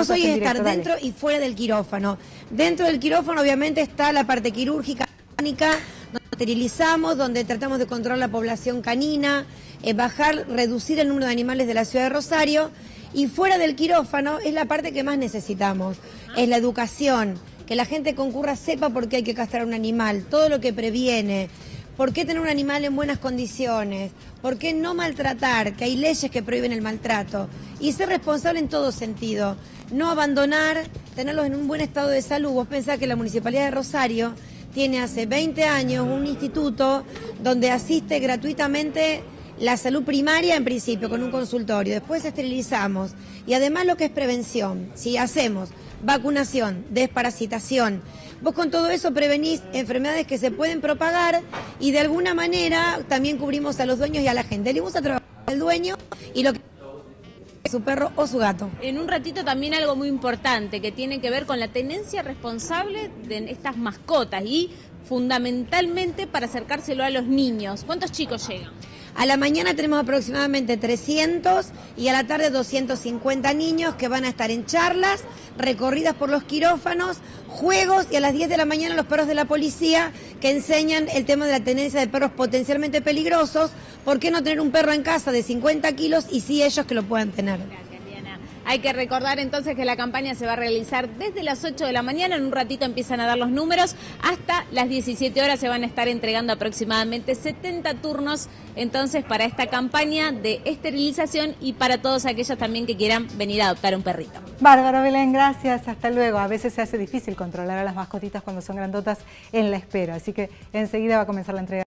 hacemos hoy es estar dentro y fuera del quirófano. Dentro del quirófano obviamente está la parte quirúrgica, donde esterilizamos, donde tratamos de controlar la población canina, eh, bajar, reducir el número de animales de la ciudad de Rosario. Y fuera del quirófano es la parte que más necesitamos, es la educación, que la gente concurra sepa por qué hay que castrar un animal, todo lo que previene, por qué tener un animal en buenas condiciones, por qué no maltratar, que hay leyes que prohíben el maltrato, y ser responsable en todo sentido, no abandonar, tenerlos en un buen estado de salud. Vos pensás que la Municipalidad de Rosario tiene hace 20 años un instituto donde asiste gratuitamente la salud primaria en principio con un consultorio, después esterilizamos. Y además lo que es prevención, si hacemos vacunación, desparasitación, vos con todo eso prevenís enfermedades que se pueden propagar y de alguna manera también cubrimos a los dueños y a la gente. Le vamos a trabajar al dueño y lo que su perro o su gato. En un ratito también algo muy importante que tiene que ver con la tenencia responsable de estas mascotas y fundamentalmente para acercárselo a los niños. ¿Cuántos chicos llegan? A la mañana tenemos aproximadamente 300 y a la tarde 250 niños que van a estar en charlas, recorridas por los quirófanos, juegos y a las 10 de la mañana los perros de la policía que enseñan el tema de la tenencia de perros potencialmente peligrosos. ¿Por qué no tener un perro en casa de 50 kilos y sí ellos que lo puedan tener? Hay que recordar entonces que la campaña se va a realizar desde las 8 de la mañana, en un ratito empiezan a dar los números, hasta las 17 horas se van a estar entregando aproximadamente 70 turnos entonces para esta campaña de esterilización y para todos aquellos también que quieran venir a adoptar un perrito. Bárbara Belén, gracias, hasta luego. A veces se hace difícil controlar a las mascotitas cuando son grandotas en la espera, así que enseguida va a comenzar la entrega.